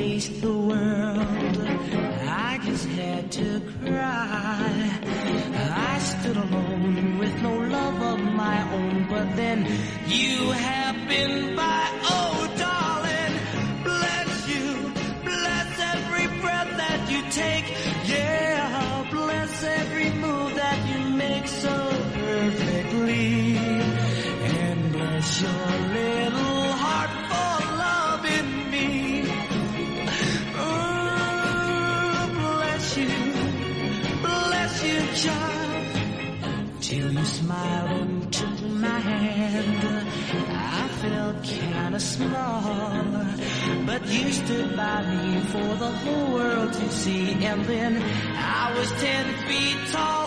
faced the world, I just had to cry. I stood alone with no love of my own, but then you happened by. Oh, darling, bless you, bless every breath that you take. Child. Till you smiled and took my hand. I felt kinda small, but you stood by me for the whole world to see. And then I was ten feet tall.